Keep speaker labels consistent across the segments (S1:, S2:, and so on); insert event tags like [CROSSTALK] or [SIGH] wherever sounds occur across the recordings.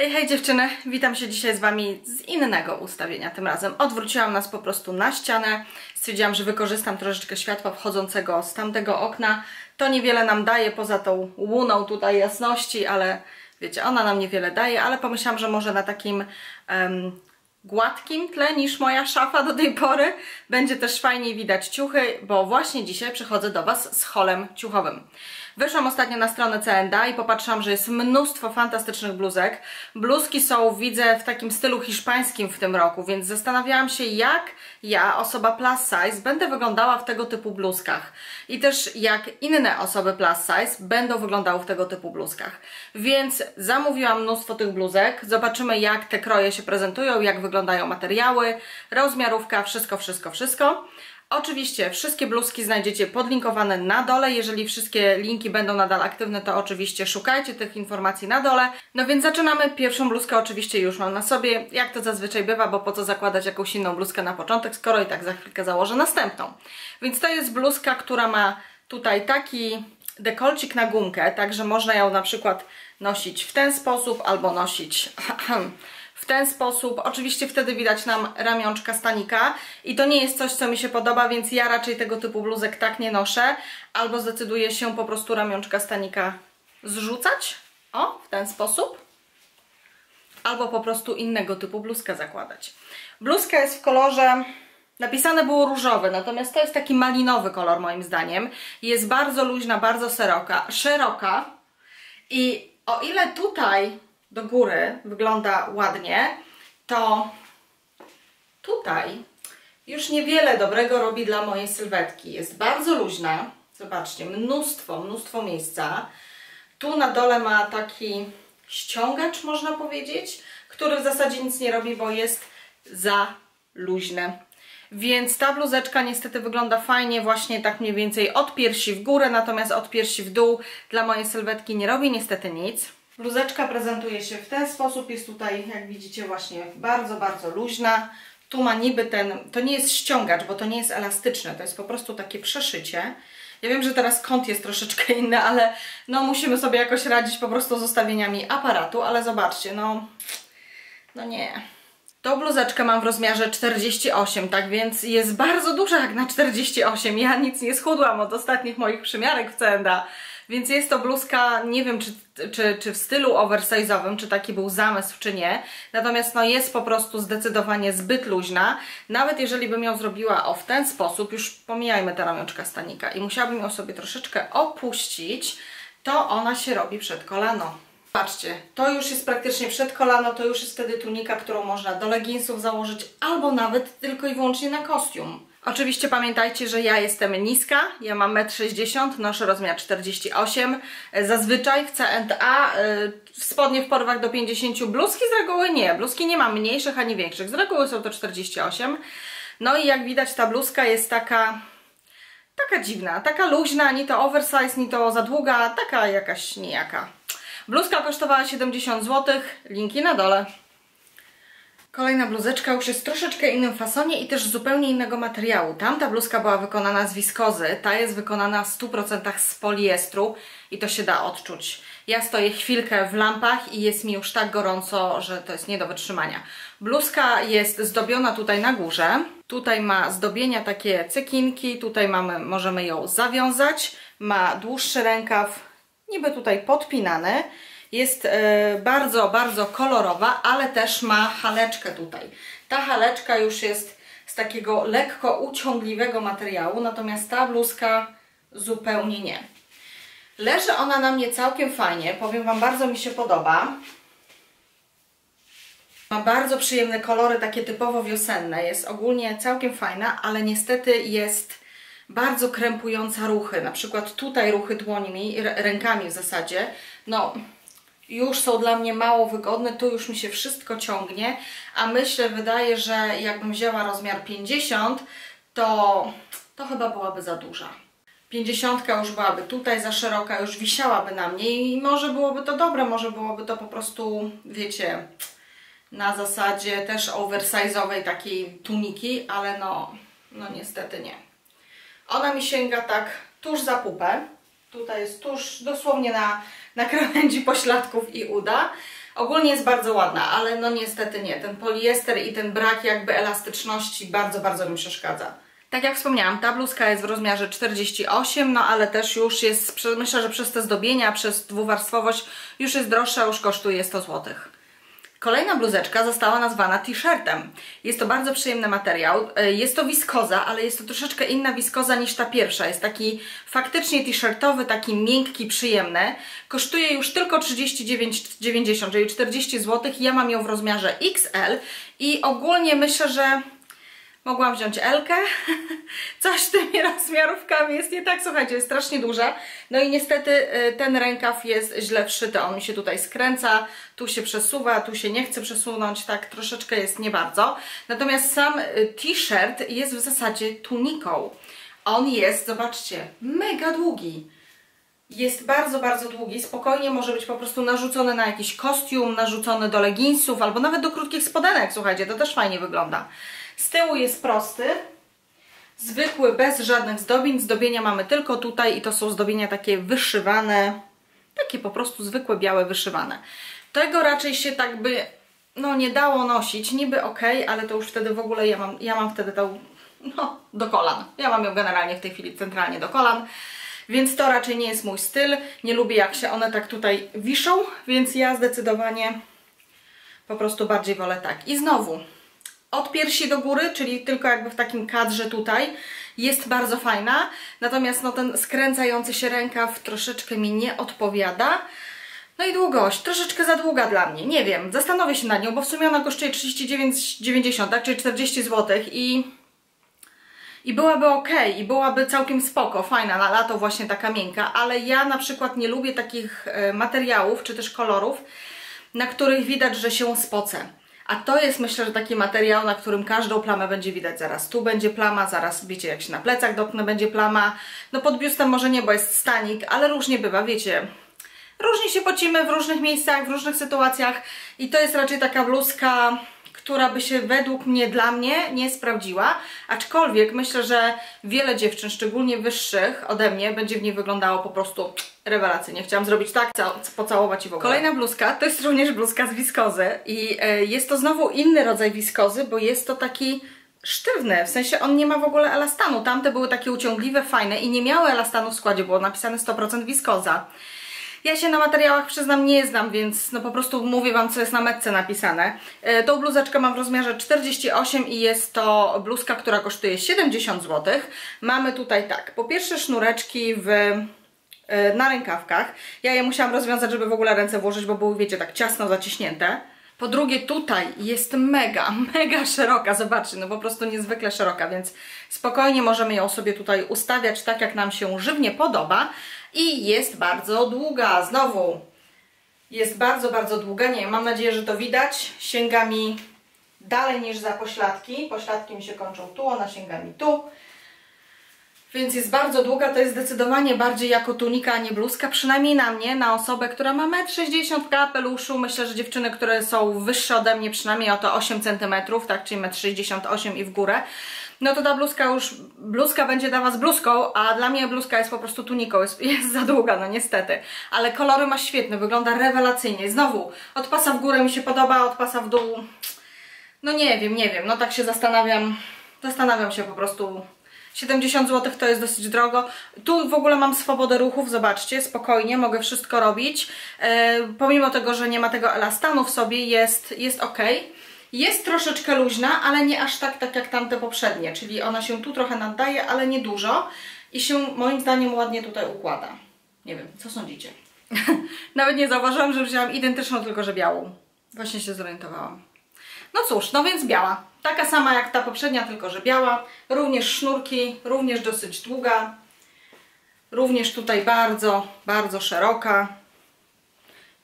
S1: Hej, hej dziewczyny, witam się dzisiaj z Wami z innego ustawienia tym razem. Odwróciłam nas po prostu na ścianę, stwierdziłam, że wykorzystam troszeczkę światła wchodzącego z tamtego okna. To niewiele nam daje poza tą łuną tutaj jasności, ale wiecie, ona nam niewiele daje, ale pomyślałam, że może na takim um, gładkim tle niż moja szafa do tej pory będzie też fajniej widać ciuchy, bo właśnie dzisiaj przychodzę do Was z holem ciuchowym. Wyszłam ostatnio na stronę C&A i popatrzyłam, że jest mnóstwo fantastycznych bluzek. Bluzki są, widzę, w takim stylu hiszpańskim w tym roku, więc zastanawiałam się, jak ja, osoba plus size, będę wyglądała w tego typu bluzkach. I też jak inne osoby plus size będą wyglądały w tego typu bluzkach. Więc zamówiłam mnóstwo tych bluzek. Zobaczymy, jak te kroje się prezentują, jak wyglądają materiały, rozmiarówka, wszystko, wszystko, wszystko. Oczywiście wszystkie bluzki znajdziecie podlinkowane na dole. Jeżeli wszystkie linki będą nadal aktywne, to oczywiście szukajcie tych informacji na dole. No więc zaczynamy. Pierwszą bluzkę oczywiście już mam na sobie, jak to zazwyczaj bywa, bo po co zakładać jakąś inną bluzkę na początek, skoro i tak za chwilkę założę następną. Więc to jest bluzka, która ma tutaj taki dekolcik na gumkę, także można ją na przykład nosić w ten sposób albo nosić [CLEARS THROAT] ten sposób. Oczywiście wtedy widać nam ramionczka stanika i to nie jest coś, co mi się podoba, więc ja raczej tego typu bluzek tak nie noszę, albo zdecyduję się po prostu ramionczka stanika zrzucać, o, w ten sposób, albo po prostu innego typu bluzkę zakładać. Bluzka jest w kolorze Napisane było różowy, natomiast to jest taki malinowy kolor moim zdaniem. Jest bardzo luźna, bardzo szeroka, szeroka i o ile tutaj do góry wygląda ładnie, to tutaj już niewiele dobrego robi dla mojej sylwetki. Jest bardzo luźna, zobaczcie, mnóstwo, mnóstwo miejsca. Tu na dole ma taki ściągacz, można powiedzieć, który w zasadzie nic nie robi, bo jest za luźne. Więc ta bluzeczka niestety wygląda fajnie właśnie tak mniej więcej od piersi w górę, natomiast od piersi w dół dla mojej sylwetki nie robi niestety nic. Bluzeczka prezentuje się w ten sposób, jest tutaj jak widzicie właśnie bardzo, bardzo luźna. Tu ma niby ten, to nie jest ściągacz, bo to nie jest elastyczne, to jest po prostu takie przeszycie. Ja wiem, że teraz kąt jest troszeczkę [LAUGHS] inny, ale no musimy sobie jakoś radzić po prostu z ustawieniami aparatu, ale zobaczcie, no, no nie. Tą bluzeczkę mam w rozmiarze 48, tak więc jest bardzo duża jak na 48. Ja nic nie schudłam od ostatnich moich przymiarek w C&A. Więc jest to bluzka, nie wiem czy, czy, czy w stylu oversize'owym, czy taki był zamysł, czy nie. Natomiast no jest po prostu zdecydowanie zbyt luźna. Nawet jeżeli bym ją zrobiła o w ten sposób, już pomijajmy te ramionczka stanika i musiałabym ją sobie troszeczkę opuścić, to ona się robi przed kolano. Patrzcie, to już jest praktycznie przed kolano, to już jest wtedy tunika, którą można do leginsów założyć albo nawet tylko i wyłącznie na kostium. Oczywiście pamiętajcie, że ja jestem niska, ja mam 1,60 m, noszę rozmiar 48 Zazwyczaj w C&A spodnie w porwach do 50, bluzki z reguły nie, bluzki nie mam mniejszych ani większych, z reguły są to 48 No i jak widać ta bluzka jest taka, taka dziwna, taka luźna, ani to oversize, ni to za długa, taka jakaś niejaka. Bluzka kosztowała 70 zł, linki na dole. Kolejna bluzeczka już jest troszeczkę innym fasonie i też zupełnie innego materiału. Tamta bluzka była wykonana z wiskozy, ta jest wykonana w 100% z poliestru i to się da odczuć. Ja stoję chwilkę w lampach i jest mi już tak gorąco, że to jest nie do wytrzymania. Bluzka jest zdobiona tutaj na górze. Tutaj ma zdobienia takie cekinki, tutaj mamy, możemy ją zawiązać. Ma dłuższy rękaw, niby tutaj podpinany. Jest e, bardzo, bardzo kolorowa, ale też ma haleczkę tutaj. Ta haleczka już jest z takiego lekko uciągliwego materiału, natomiast ta bluzka zupełnie nie. Leży ona na mnie całkiem fajnie, powiem Wam, bardzo mi się podoba. Ma bardzo przyjemne kolory, takie typowo wiosenne. Jest ogólnie całkiem fajna, ale niestety jest bardzo krępująca ruchy. Na przykład tutaj ruchy dłońmi, rękami w zasadzie. No, już są dla mnie mało wygodne, tu już mi się wszystko ciągnie, a myślę, wydaje, że jakbym wzięła rozmiar 50, to, to chyba byłaby za duża. 50 już byłaby tutaj za szeroka, już wisiałaby na mnie i może byłoby to dobre, może byłoby to po prostu, wiecie, na zasadzie też oversize'owej takiej tuniki, ale no, no niestety nie. Ona mi sięga tak tuż za pupę, tutaj jest tuż dosłownie na na krawędzi pośladków i uda. Ogólnie jest bardzo ładna, ale no niestety nie. Ten poliester i ten brak jakby elastyczności bardzo, bardzo mi przeszkadza. Tak jak wspomniałam, ta bluzka jest w rozmiarze 48, no ale też już jest, myślę, że przez te zdobienia, przez dwuwarstwowość już jest droższa, już kosztuje 100 zł. Kolejna bluzeczka została nazwana t-shirtem. Jest to bardzo przyjemny materiał. E, jest to wiskoza, ale jest to troszeczkę inna wiskoza niż ta pierwsza. Jest taki faktycznie t-shirtowy, taki miękki, przyjemny. Kosztuje już tylko 39,90, czyli 40 zł. Ja mam ją w rozmiarze XL i ogólnie myślę, że Mogłam wziąć Elkę. [LAUGHS] Coś z tymi rozmiarówkami jest nie tak, słuchajcie, jest strasznie duża. No i niestety y, ten rękaw jest źle wszyty. On mi się tutaj skręca, tu się przesuwa, tu się nie chce przesunąć, tak troszeczkę jest nie bardzo. Natomiast sam y, t-shirt jest w zasadzie tuniką. On jest, zobaczcie, mega długi. Jest bardzo, bardzo długi, spokojnie może być po prostu narzucony na jakiś kostium, narzucony do leginsów albo nawet do krótkich spodenek, słuchajcie, to też fajnie wygląda. Z tyłu jest prosty, zwykły, bez żadnych zdobień. Zdobienia mamy tylko tutaj i to są zdobienia takie wyszywane, takie po prostu zwykłe, białe, wyszywane. Tego raczej się tak by no nie dało nosić, niby ok, ale to już wtedy w ogóle ja mam, ja mam wtedy tą no, do kolan. Ja mam ją generalnie w tej chwili centralnie do kolan, więc to raczej nie jest mój styl. Nie lubię jak się one tak tutaj wiszą, więc ja zdecydowanie po prostu bardziej wolę tak. I znowu, od piersi do góry, czyli tylko jakby w takim kadrze tutaj, jest bardzo fajna. Natomiast no, ten skręcający się rękaw troszeczkę mi nie odpowiada. No i długość, troszeczkę za długa dla mnie, nie wiem, zastanowię się nad nią, bo w sumie ona kosztuje 39,90, tak, czyli 40 zł i, i byłaby ok, i byłaby całkiem spoko, fajna, na lato właśnie taka miękka, ale ja na przykład nie lubię takich e, materiałów, czy też kolorów, na których widać, że się spocę. A to jest myślę, że taki materiał, na którym każdą plamę będzie widać zaraz. Tu będzie plama, zaraz wiecie, jak się na plecach dotknę, będzie plama. No pod biustem może nie, bo jest stanik, ale różnie bywa, wiecie. Różnie się pocimy w różnych miejscach, w różnych sytuacjach i to jest raczej taka bluzka która by się według mnie, dla mnie nie sprawdziła, aczkolwiek myślę, że wiele dziewczyn, szczególnie wyższych ode mnie, będzie w niej wyglądało po prostu rewelacyjnie. Chciałam zrobić tak, pocałować i w ogóle. Kolejna bluzka to jest również bluzka z wiskozy i e, jest to znowu inny rodzaj wiskozy, bo jest to taki sztywny, w sensie on nie ma w ogóle elastanu. Tamte były takie uciągliwe, fajne i nie miały elastanu w składzie, było napisane 100% wiskoza. Ja się na materiałach przyznam nie znam, więc no po prostu mówię Wam, co jest na metce napisane. E, tą bluzeczkę mam w rozmiarze 48 i jest to bluzka, która kosztuje 70 zł. Mamy tutaj tak, po pierwsze sznureczki w e, na rękawkach. Ja je musiałam rozwiązać, żeby w ogóle ręce włożyć, bo były, wiecie, tak ciasno zaciśnięte. Po drugie tutaj jest mega, [LAUGHS] mega szeroka, zobaczcie, no po prostu niezwykle szeroka, więc spokojnie możemy ją sobie tutaj ustawiać tak, jak nam się żywnie podoba i jest bardzo długa. Znowu jest bardzo, bardzo długa. Nie mam nadzieję, że to widać. Sięga mi dalej niż za pośladki. Pośladki mi się kończą tu, ona sięga mi tu. Więc jest bardzo długa, to jest zdecydowanie bardziej jako tunika, a nie bluzka, przynajmniej na mnie, na osobę, która ma 1,60 m kapeluszu. Myślę, że dziewczyny, które są wyższe ode mnie, przynajmniej o to 8 cm, tak, czyli 1,68 m i w górę, no to ta bluzka już, bluzka będzie dla Was bluzką, a dla mnie bluzka jest po prostu tuniką, jest, [LAUGHS] jest za długa, no niestety. Ale kolory ma świetne, wygląda rewelacyjnie. Znowu, od pasa w górę mi się podoba, od pasa w dół, no nie wiem, nie wiem, no tak się zastanawiam, zastanawiam się po prostu 70 zł to jest dosyć drogo. Tu w ogóle mam swobodę ruchów, zobaczcie, spokojnie, mogę wszystko robić. E, pomimo tego, że nie ma tego elastanu w sobie, jest, jest ok. Jest troszeczkę luźna, ale nie aż tak, tak jak tamte poprzednie, czyli ona się tu trochę naddaje, ale nie dużo i się moim zdaniem ładnie tutaj układa. Nie wiem, co sądzicie? [LAUGHS] Nawet nie zauważyłam, że wzięłam identyczną, tylko że białą. Właśnie się zorientowałam. No cóż, no więc biała. Taka sama jak ta poprzednia, tylko że biała. Również sznurki, również dosyć długa. Również tutaj bardzo, bardzo szeroka.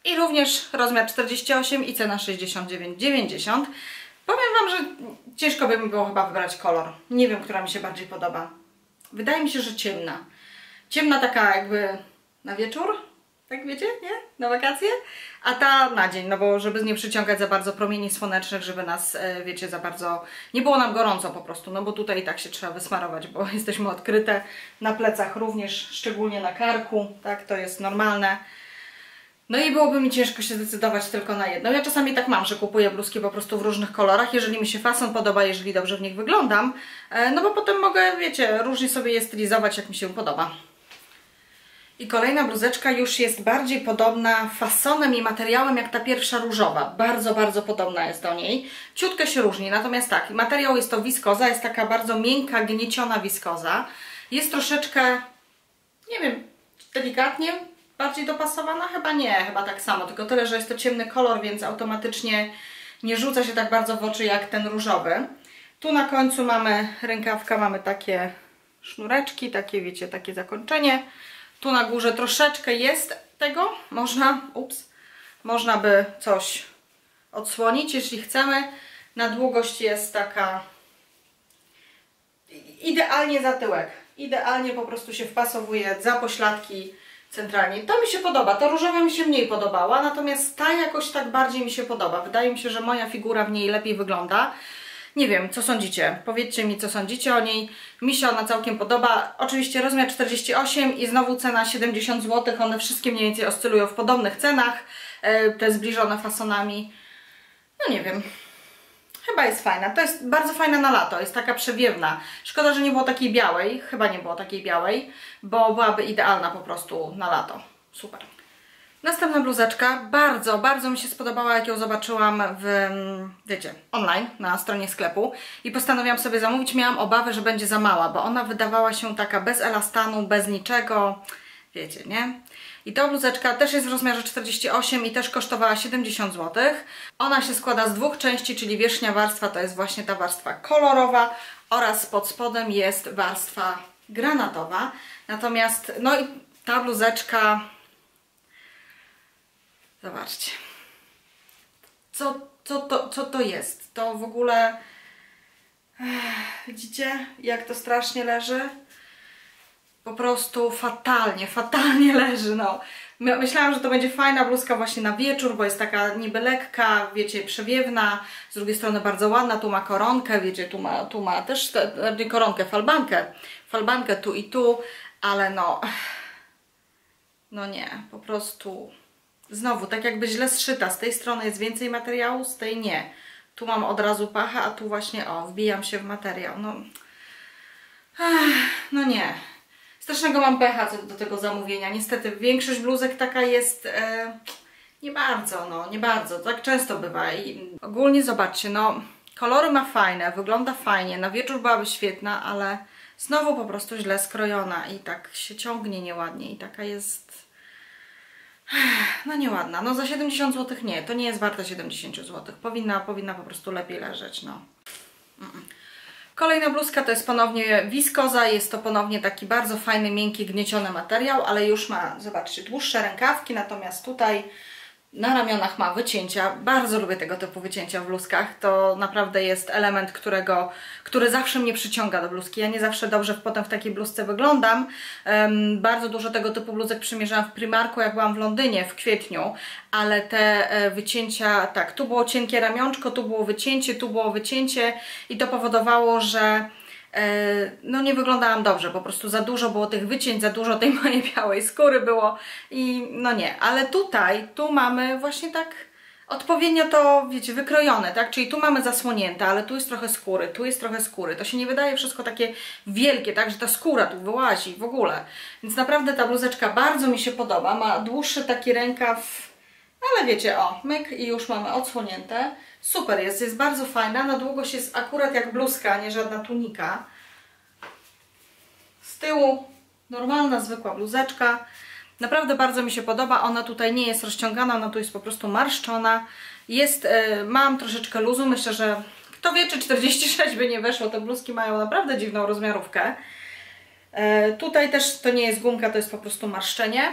S1: I również rozmiar 48 i cena 69,90. Powiem Wam, że ciężko by mi było chyba wybrać kolor. Nie wiem, która mi się bardziej podoba. Wydaje mi się, że ciemna. Ciemna taka jakby na wieczór, tak wiecie, nie? Na wakacje? A ta na dzień, no bo żeby nie przyciągać za bardzo promieni słonecznych, żeby nas, e, wiecie, za bardzo... Nie było nam gorąco po prostu, no bo tutaj i tak się trzeba wysmarować, bo [LAUGHS] jesteśmy odkryte na plecach również, szczególnie na karku, tak, to jest normalne. No i byłoby mi ciężko się zdecydować tylko na jedną. Ja czasami tak mam, że kupuję bluzki po prostu w różnych kolorach, jeżeli mi się fason podoba, jeżeli dobrze w nich wyglądam, e, no bo potem mogę, wiecie, różnie sobie je stylizować, jak mi się podoba. I kolejna bluzeczka już jest bardziej podobna fasonem i materiałem jak ta pierwsza różowa. Bardzo, bardzo podobna jest do niej. Ciutkę się różni, natomiast tak, materiał jest to wiskoza, jest taka bardzo miękka, gnieciona wiskoza. Jest troszeczkę, nie wiem, delikatnie bardziej dopasowana? Chyba nie, chyba tak samo, tylko tyle, że jest to ciemny kolor, więc automatycznie nie rzuca się tak bardzo w oczy jak ten różowy. Tu na końcu mamy rękawka, mamy takie sznureczki, takie wiecie, takie zakończenie. Tu na górze troszeczkę jest tego, można, ups, można by coś odsłonić, jeśli chcemy. Na długość jest taka idealnie za tyłek. Idealnie po prostu się wpasowuje za pośladki centralnie. To mi się podoba, ta różowa mi się mniej podobała, natomiast ta jakoś tak bardziej mi się podoba. Wydaje mi się, że moja figura w niej lepiej wygląda. Nie wiem, co sądzicie? Powiedzcie mi, co sądzicie o niej. Mi się ona całkiem podoba. Oczywiście rozmiar 48 i znowu cena 70 zł. One wszystkie mniej więcej oscylują w podobnych cenach, e, te zbliżone fasonami. No nie wiem. Chyba jest fajna. To jest bardzo fajna na lato, jest taka przewiewna. Szkoda, że nie było takiej białej, chyba nie było takiej białej, bo byłaby idealna po prostu na lato. Super. Następna bluzeczka, bardzo, bardzo mi się spodobała, jak ją zobaczyłam w, mm, wiecie, online, na stronie sklepu i postanowiłam sobie zamówić. Miałam obawy, że będzie za mała, bo ona wydawała się taka bez elastanu, bez niczego, wiecie, nie? I ta bluzeczka też jest w rozmiarze 48 i też kosztowała 70 zł. Ona się składa z dwóch części, czyli wierzchnia warstwa to jest właśnie ta warstwa kolorowa oraz pod spodem jest warstwa granatowa. Natomiast, no i ta bluzeczka Zobaczcie. Co, co, to, co to jest? To w ogóle... Widzicie, jak to strasznie leży? Po prostu fatalnie, fatalnie [LAUGHS] leży, no. Myślałam, że to będzie fajna bluzka właśnie na wieczór, bo jest taka niby lekka, wiecie, przewiewna, z drugiej strony bardzo ładna, tu ma koronkę, wiecie, tu ma, tu ma też te, koronkę, falbankę, falbankę tu i tu, ale no, no nie, po prostu Znowu, tak jakby źle zszyta. Z tej strony jest więcej materiału, z tej nie. Tu mam od razu pachę, a tu właśnie, o, wbijam się w materiał. No, no nie. Strasznego mam pecha co do tego zamówienia. Niestety większość bluzek taka jest... E, nie bardzo, no, nie bardzo. Tak często bywa. I ogólnie zobaczcie, no, kolory ma fajne, wygląda fajnie. Na wieczór byłaby świetna, ale znowu po prostu źle skrojona i tak się ciągnie nieładnie i taka jest no nieładna. No za 70 zł nie, to nie jest warte 70 zł. Powinna, powinna po prostu lepiej leżeć, no. Kolejna bluzka to jest ponownie wiskoza, jest to ponownie taki bardzo fajny, miękki, gnieciony materiał, ale już ma, zobaczcie, dłuższe rękawki, natomiast tutaj na ramionach ma wycięcia. Bardzo lubię tego typu wycięcia w bluzkach. To naprawdę jest element, którego, który zawsze mnie przyciąga do bluzki. Ja nie zawsze dobrze potem w takiej bluzce wyglądam. Um, bardzo dużo tego typu bluzek przymierzałam w Primarku, jak byłam w Londynie w kwietniu, ale te e, wycięcia, tak, tu było cienkie ramionczko, tu było wycięcie, tu było wycięcie i to powodowało, że no nie wyglądałam dobrze, po prostu za dużo było tych wycięć, za dużo tej [LAUGHS] mojej białej skóry było i no nie, ale tutaj, tu mamy właśnie tak odpowiednio to, wiecie, wykrojone, tak? Czyli tu mamy zasłonięte, ale tu jest trochę skóry, tu jest trochę skóry. To się nie wydaje wszystko takie wielkie, tak? Że ta skóra tu wyłazi w ogóle. Więc naprawdę ta bluzeczka bardzo mi się podoba. Ma dłuższy taki rękaw, ale wiecie, o, myk i już mamy odsłonięte. Super jest, jest bardzo fajna. Na długość jest akurat jak bluzka, nie żadna tunika. Z tyłu normalna, zwykła bluzeczka. Naprawdę bardzo mi się podoba. Ona tutaj nie jest rozciągana, ona tu jest po prostu marszczona. Jest, yy, mam troszeczkę luzu. Myślę, że kto wie, czy 46 by nie weszło. Te bluzki mają naprawdę dziwną rozmiarówkę. Yy, tutaj też to nie jest gumka, to jest po prostu marszczenie.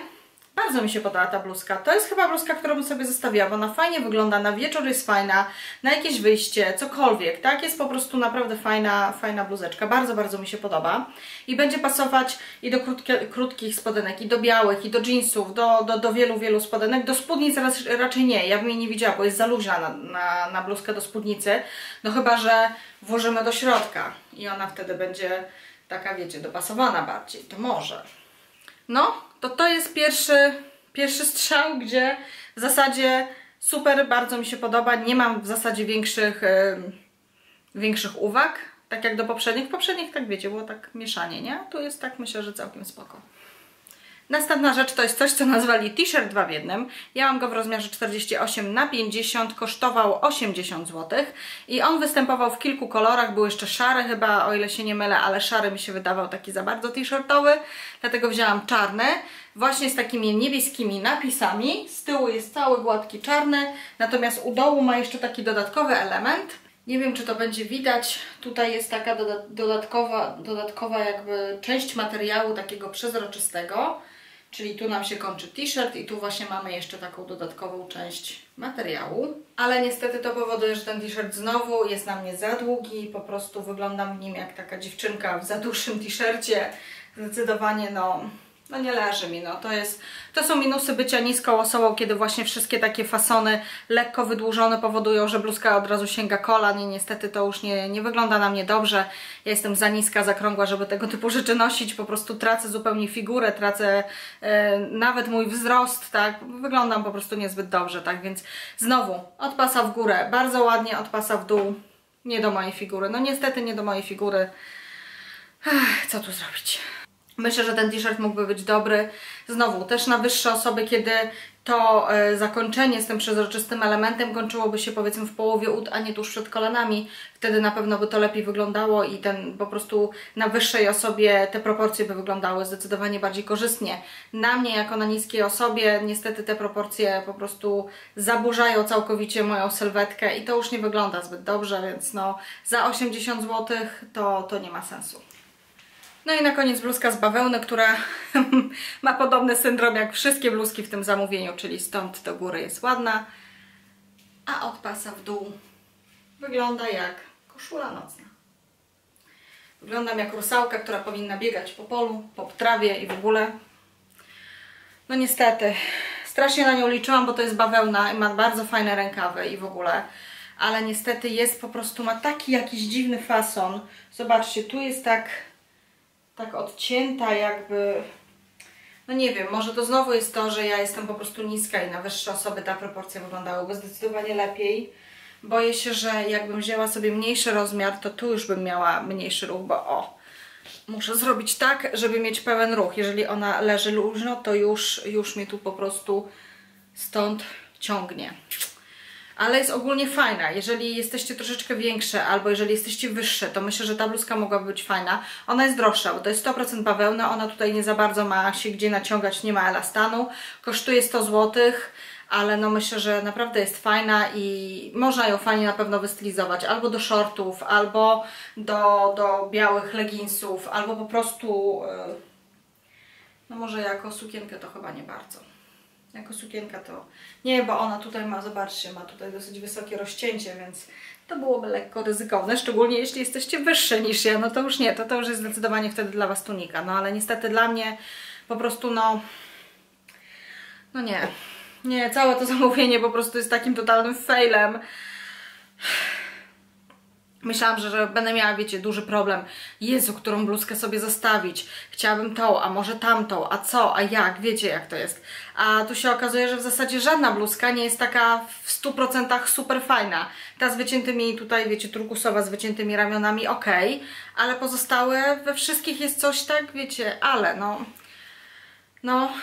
S1: Bardzo mi się podoba ta bluzka. To jest chyba bluzka, którą bym sobie zostawiła, bo ona fajnie wygląda, na wieczór jest fajna, na jakieś wyjście, cokolwiek, tak? Jest po prostu naprawdę fajna, fajna bluzeczka. Bardzo, bardzo mi się podoba. I będzie pasować i do krótkie, krótkich spodenek, i do białych, i do jeansów, do, do, do wielu, wielu spodenek. Do spódnic raczej nie, ja bym jej nie widziała, bo jest za luźna na, na, na bluzkę do spódnicy. No chyba, że włożymy do środka i ona wtedy będzie taka, wiecie, dopasowana bardziej. To może. No, to to jest pierwszy, pierwszy strzał, gdzie w zasadzie super, bardzo mi się podoba, nie mam w zasadzie większych, yy, większych uwag, tak jak do poprzednich. W poprzednich, tak wiecie, było tak mieszanie, nie? Tu jest tak, myślę, że całkiem spoko. Następna rzecz to jest coś, co nazwali t-shirt 2 w jednym. Ja mam go w rozmiarze 48 na 50, kosztował 80 zł i on występował w kilku kolorach, był jeszcze szary chyba, o ile się nie mylę, ale szary mi się wydawał taki za bardzo t-shirtowy, dlatego wzięłam czarny, właśnie z takimi niebieskimi napisami, z tyłu jest cały gładki czarny, natomiast u dołu ma jeszcze taki dodatkowy element, nie wiem, czy to będzie widać. Tutaj jest taka dodatkowa, dodatkowa jakby część materiału takiego przezroczystego. Czyli tu nam się kończy t-shirt i tu właśnie mamy jeszcze taką dodatkową część materiału. Ale niestety to powoduje, że ten t-shirt znowu jest na mnie za długi. Po prostu wyglądam w nim jak taka dziewczynka w za dłuższym t-shircie. Zdecydowanie no no nie leży mi, no. To jest, to są minusy bycia niską osobą, kiedy właśnie wszystkie takie fasony lekko wydłużone powodują, że bluzka od razu sięga kolan i niestety to już nie, nie wygląda na mnie dobrze. Ja jestem za niska, za krągła, żeby tego typu rzeczy nosić, po prostu tracę zupełnie figurę, tracę e, nawet mój wzrost, tak, wyglądam po prostu niezbyt dobrze, tak, więc znowu od pasa w górę, bardzo ładnie, od pasa w dół, nie do mojej figury, no niestety nie do mojej figury. Ech, co tu zrobić? Myślę, że ten t-shirt mógłby być dobry. Znowu, też na wyższe osoby, kiedy to e, zakończenie z tym przezroczystym elementem kończyłoby się powiedzmy w połowie ud, a nie tuż przed kolanami. Wtedy na pewno by to lepiej wyglądało i ten po prostu na wyższej osobie te proporcje by wyglądały zdecydowanie bardziej korzystnie. Na mnie, jako na niskiej osobie, niestety te proporcje po prostu zaburzają całkowicie moją sylwetkę i to już nie wygląda zbyt dobrze, więc no za 80 zł to, to nie ma sensu. No i na koniec bluzka z bawełny, która [LAUGHS] ma podobny syndrom jak wszystkie bluzki w tym zamówieniu, czyli stąd do góry jest ładna, a od pasa w dół wygląda jak koszula nocna. Wyglądam jak rusałka, która powinna biegać po polu, po trawie i w ogóle. No niestety, strasznie na nią liczyłam, bo to jest bawełna i ma bardzo fajne rękawy i w ogóle. Ale niestety jest po prostu, ma taki jakiś dziwny fason. Zobaczcie, tu jest tak tak odcięta jakby... No nie wiem, może to znowu jest to, że ja jestem po prostu niska i na wyższe osoby ta proporcja wyglądałaby zdecydowanie lepiej. Boję się, że jakbym wzięła sobie mniejszy rozmiar, to tu już bym miała mniejszy ruch, bo o, muszę zrobić tak, żeby mieć pełen ruch. Jeżeli ona leży luźno, to już, już mnie tu po prostu stąd ciągnie ale jest ogólnie fajna. Jeżeli jesteście troszeczkę większe albo jeżeli jesteście wyższe, to myślę, że ta bluzka mogłaby być fajna. Ona jest droższa, bo to jest 100% bawełna, ona tutaj nie za bardzo ma się gdzie naciągać, nie ma elastanu. Kosztuje 100 zł, ale no myślę, że naprawdę jest fajna i można ją fajnie na pewno wystylizować albo do shortów, albo do, do białych leginsów, albo po prostu e, no może jako sukienkę to chyba nie bardzo jako sukienka to nie, bo ona tutaj ma, zobaczcie, ma tutaj dosyć wysokie rozcięcie, więc to byłoby lekko ryzykowne, szczególnie jeśli jesteście wyższe niż ja, no to już nie, to, to już jest zdecydowanie wtedy dla Was tunika, no ale niestety dla mnie po prostu no, no nie, nie, całe to zamówienie po prostu jest takim totalnym failem. Myślałam, że, że będę miała, wiecie, duży problem. Jezu, którą bluzkę sobie zostawić. Chciałabym tą, a może tamtą, a co, a jak, wiecie jak to jest. A tu się okazuje, że w zasadzie żadna bluzka nie jest taka w 100% super fajna. Ta z wyciętymi tutaj, wiecie, turkusowa z wyciętymi ramionami, ok, ale pozostałe we wszystkich jest coś tak, wiecie, ale no... No,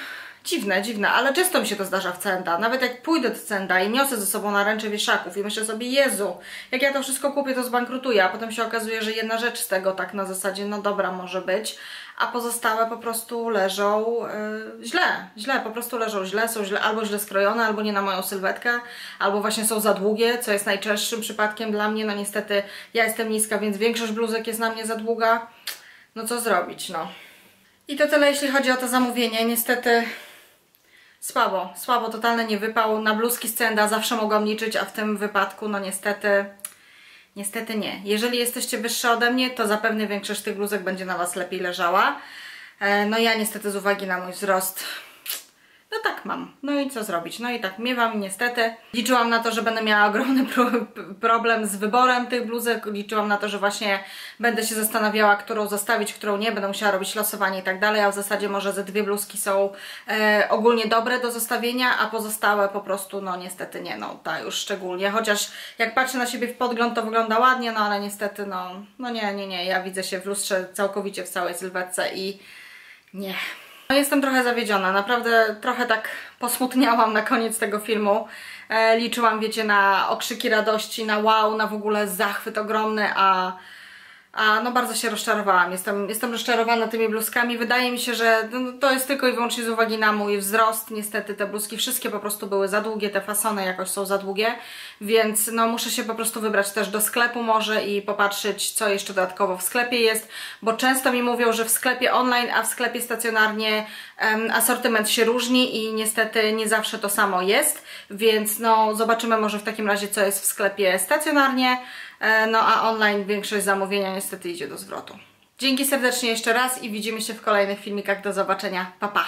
S1: Dziwne, dziwne, ale często mi się to zdarza w Cenda. Nawet jak pójdę do Cenda i niosę ze sobą na ręcze wieszaków i myślę sobie, Jezu, jak ja to wszystko kupię, to zbankrutuję, a potem się okazuje, że jedna rzecz z tego tak na zasadzie, no dobra, może być, a pozostałe po prostu leżą yy, źle, źle, po prostu leżą źle, są źle, albo źle skrojone, albo nie na moją sylwetkę, albo właśnie są za długie, co jest najczęstszym przypadkiem dla mnie, no niestety ja jestem niska, więc większość bluzek jest na mnie za długa, no co zrobić, no. I to tyle, jeśli chodzi o to zamówienie. Niestety Słabo, słabo, totalny nie wypał. Na bluzki z zawsze mogłam liczyć, a w tym wypadku, no niestety, niestety nie. Jeżeli jesteście wyższe ode mnie, to zapewne większość tych bluzek będzie na Was lepiej leżała. E, no ja niestety z uwagi na mój wzrost no tak mam. No i co zrobić? No i tak miewam niestety. Liczyłam na to, że będę miała ogromny pro problem z wyborem tych bluzek. Liczyłam na to, że właśnie będę się zastanawiała, którą zostawić, którą nie. Będę musiała robić losowanie i tak dalej, a w zasadzie może ze dwie bluzki są e, ogólnie dobre do zostawienia, a pozostałe po prostu, no niestety nie, no ta już szczególnie. Chociaż jak patrzę na siebie w podgląd, to wygląda ładnie, no ale niestety, no, no nie, nie, nie. Ja widzę się w lustrze całkowicie w całej sylwetce i nie. No jestem trochę zawiedziona, naprawdę trochę tak posmutniałam na koniec tego filmu. E, liczyłam, wiecie, na okrzyki radości, na wow, na w ogóle zachwyt ogromny, a a no bardzo się rozczarowałam. Jestem, jestem rozczarowana tymi bluzkami. Wydaje mi się, że no, to jest tylko i wyłącznie z uwagi na mój wzrost. Niestety te bluzki wszystkie po prostu były za długie, te fasony jakoś są za długie, więc no muszę się po prostu wybrać też do sklepu może i popatrzeć, co jeszcze dodatkowo w sklepie jest, bo często mi mówią, że w sklepie online, a w sklepie stacjonarnie um, asortyment się różni i niestety nie zawsze to samo jest, więc no zobaczymy może w takim razie, co jest w sklepie stacjonarnie. E, no a online większość zamówienia niestety idzie do zwrotu. Dzięki serdecznie jeszcze raz i widzimy się w kolejnych filmikach. Do zobaczenia. Pa, pa!